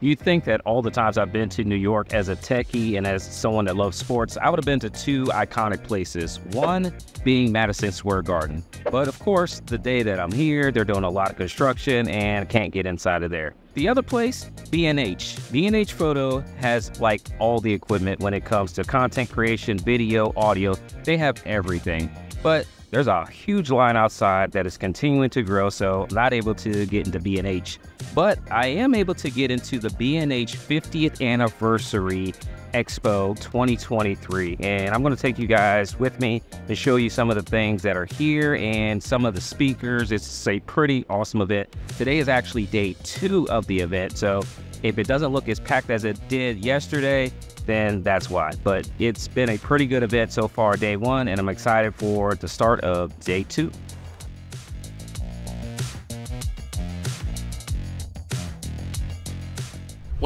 You'd think that all the times I've been to New York as a techie and as someone that loves sports, I would have been to two iconic places. One being Madison Square Garden. But of course, the day that I'm here, they're doing a lot of construction and can't get inside of there. The other place, B&H. B&H Photo has like all the equipment when it comes to content creation, video, audio. They have everything. But there's a huge line outside that is continuing to grow, so not able to get into B&H. But I am able to get into the B&H 50th anniversary Expo 2023. And I'm going to take you guys with me to show you some of the things that are here and some of the speakers. It's a pretty awesome event. Today is actually day two of the event. So if it doesn't look as packed as it did yesterday, then that's why. But it's been a pretty good event so far, day one, and I'm excited for the start of day two.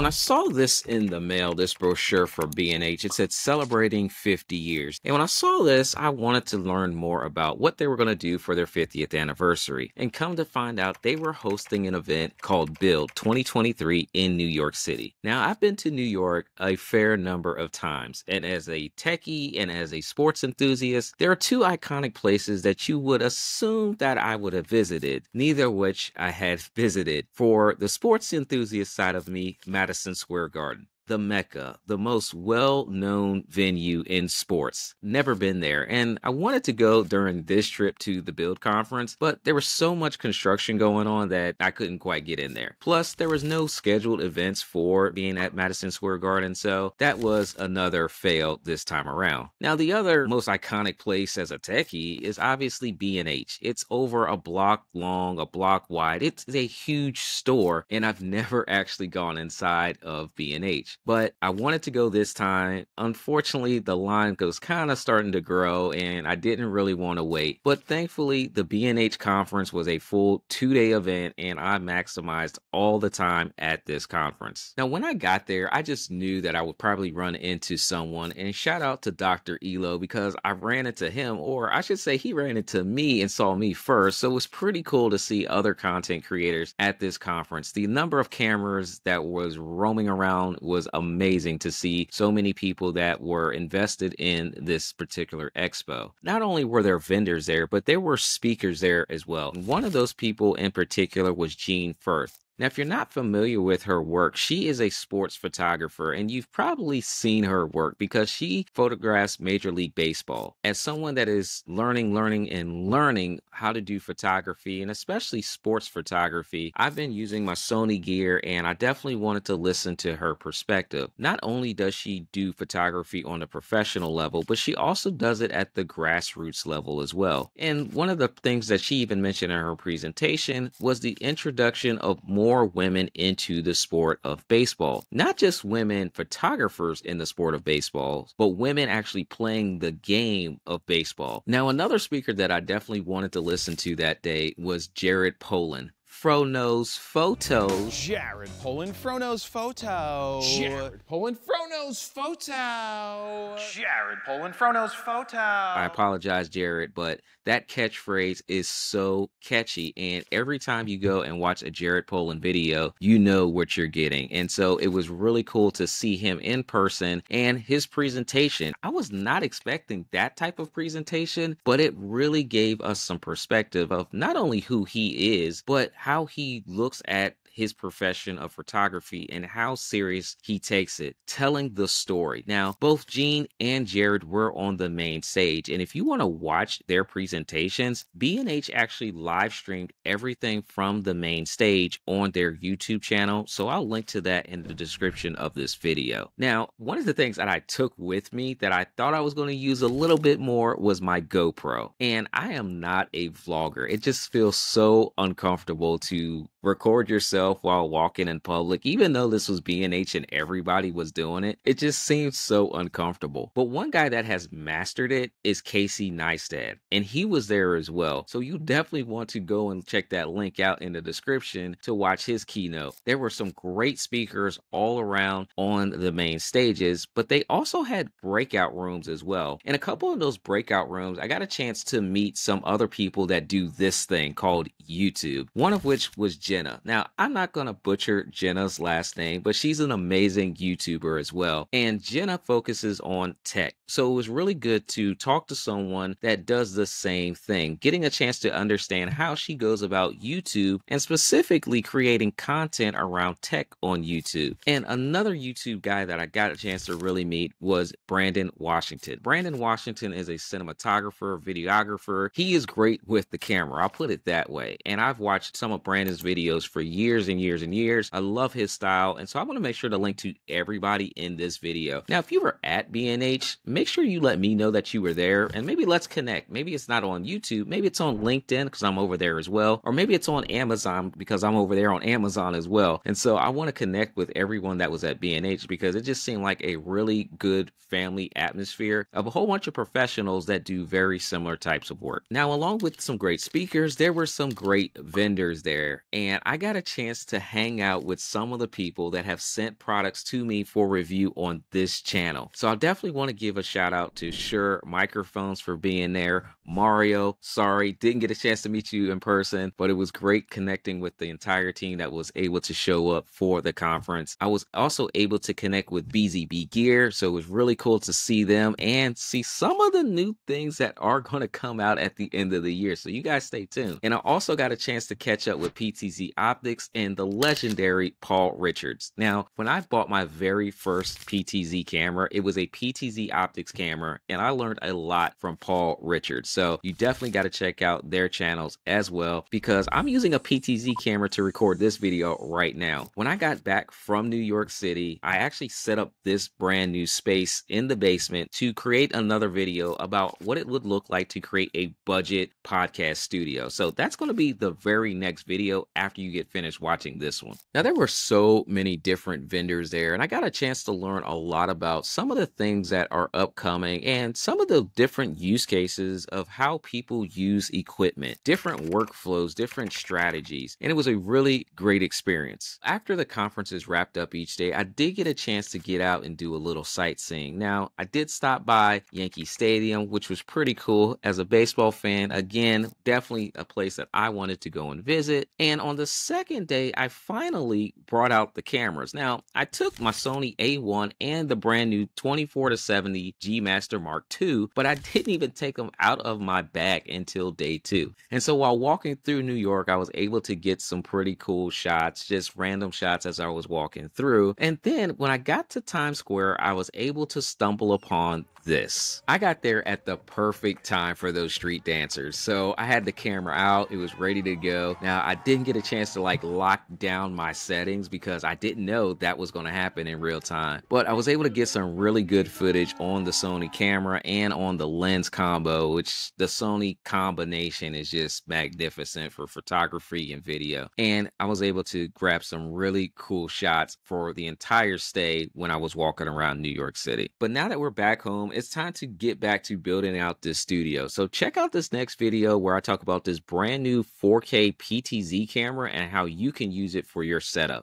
When I saw this in the mail, this brochure for B&H, it said celebrating 50 years. And when I saw this, I wanted to learn more about what they were going to do for their 50th anniversary. And come to find out, they were hosting an event called BILD 2023 in New York City. Now, I've been to New York a fair number of times. And as a techie and as a sports enthusiast, there are two iconic places that you would assume that I would have visited, neither of which I had visited. For the sports enthusiast side of me, Madison Square Garden the Mecca, the most well known venue in sports. Never been there. And I wanted to go during this trip to the BILD conference, but there was so much construction going on that I couldn't quite get in there. Plus, there was no scheduled events for being at Madison Square Garden, so that was another fail this time around. Now, the other most iconic place as a techie is obviously B&H. It's over a block long, a block wide. It's a huge store, and I've never actually gone inside of B&H but I wanted to go this time. Unfortunately, the line was kind of starting to grow and I didn't really want to wait. But thankfully, the B&H conference was a full two day event and I maximized all the time at this conference. Now, when I got there, I just knew that I would probably run into someone and shout out to Dr. Elo because I ran into him, or I should say, he ran into me and saw me first. So it was pretty cool to see other content creators at this conference. The number of cameras that was roaming around was was amazing to see so many people that were invested in this particular expo. Not only were there vendors there, but there were speakers there as well. One of those people in particular was Jean Fruth. Now, if you're not familiar with her work, she is a sports photographer, and you've probably seen her work because she photographs Major League Baseball. As someone that is learning, learning, and learning how to do photography, and especially sports photography, I've been using my Sony gear, and I definitely wanted to listen to her perspective. Not only does she do photography on a professional level, but she also does it at the grassroots level as well. And one of the things that she even mentioned in her presentation was the introduction of more more women into the sport of baseball. Not just women photographers in the sport of baseball, but women actually playing the game of baseball. Now, another speaker that I definitely wanted to listen to that day was Jared Polin. Fro Knows photos. Jared Polin Fro Knows photo. Jared Polin Fro Knows photo. Jared Polin Fro Knows photo. I apologize, Jared, but that catchphrase is so catchy. And every time you go and watch a Jared Polin video, you know what you're getting. And so it was really cool to see him in person and his presentation. I was not expecting that type of presentation, but it really gave us some perspective of not only who he is, but how he looks at his profession of photography and how serious he takes it, telling the story. Now, both Jean and Jared were on the main stage, and if you want to watch their presentations, B&H actually live streamed everything from the main stage on their YouTube channel, so I'll link to that in the description of this video. Now, one of the things that I took with me that I thought I was going to use a little bit more was my GoPro, and I am not a vlogger. It just feels so uncomfortable to record yourself while walking in public, even though this was B&H and everybody was doing it, it just seems so uncomfortable. But one guy that has mastered it is Casey Neistat, and he was there as well. So you definitely want to go and check that link out in the description to watch his keynote. There were some great speakers all around on the main stages, but they also had breakout rooms as well. In a couple of those breakout rooms, I got a chance to meet some other people that do this thing called YouTube, one of which was Jenna. Now, I'm I'm not going to butcher Jenna's last name, but she's an amazing YouTuber as well. And Jenna focuses on tech. So it was really good to talk to someone that does the same thing, getting a chance to understand how she goes about YouTube and specifically creating content around tech on YouTube. And another YouTube guy that I got a chance to really meet was Brandon Washington. Brandon Washington is a cinematographer, videographer. He is great with the camera. I'll put it that way. And I've watched some of Brandon's videos for years and years and years. I love his style. And so I want to make sure to link to everybody in this video. Now, if you were at B&H, make sure you let me know that you were there and maybe let's connect. Maybe it's not on YouTube. Maybe it's on LinkedIn because I'm over there as well. Or maybe it's on Amazon because I'm over there on Amazon as well. And so I want to connect with everyone that was at B&H because it just seemed like a really good family atmosphere of a whole bunch of professionals that do very similar types of work. Now, along with some great speakers, there were some great vendors there. And I got a chance to hang out with some of the people that have sent products to me for review on this channel. So I definitely want to give a shout out to Shure Microphones for being there. Mario, sorry, didn't get a chance to meet you in person, but it was great connecting with the entire team that was able to show up for the conference. I was also able to connect with BZB Gear, so it was really cool to see them and see some of the new things that are going to come out at the end of the year. So you guys stay tuned. And I also got a chance to catch up with PTZ Optics and the legendary Paul Richards. Now, when I bought my very first PTZ camera, it was a PTZ Optics camera, and I learned a lot from Paul Richards. So you definitely got to check out their channels as well because I'm using a PTZ camera to record this video right now. When I got back from New York City, I actually set up this brand new space in the basement to create another video about what it would look like to create a budget podcast studio. So that's going to be the very next video after you get finished watching this one. Now, there were so many different vendors there, and I got a chance to learn a lot about some of the things that are upcoming and some of the different use cases of how people use equipment, different workflows, different strategies. And it was a really great experience. After the conferences wrapped up each day, I did get a chance to get out and do a little sightseeing. Now, I did stop by Yankee Stadium, which was pretty cool. As a baseball fan, again, definitely a place that I wanted to go and visit. And on the second day, I finally brought out the cameras. Now, I took my Sony A1 and the brand new 24 to 70 G Master Mark II, but I didn't even take them out of my bag until day two. And so while walking through New York, I was able to get some pretty cool shots, just random shots as I was walking through. And then when I got to Times Square, I was able to stumble upon this. I got there at the perfect time for those street dancers. So I had the camera out, it was ready to go. Now, I didn't get a chance to like lock down my settings because I didn't know that was going to happen in real time. But I was able to get some really good footage on the Sony camera and on the lens combo, which the Sony combination is just magnificent for photography and video. And I was able to grab some really cool shots for the entire stay when I was walking around New York City. But now that we're back home, it's time to get back to building out this studio. So check out this next video where I talk about this brand new 4K PTZ camera and how you can use it for your setup.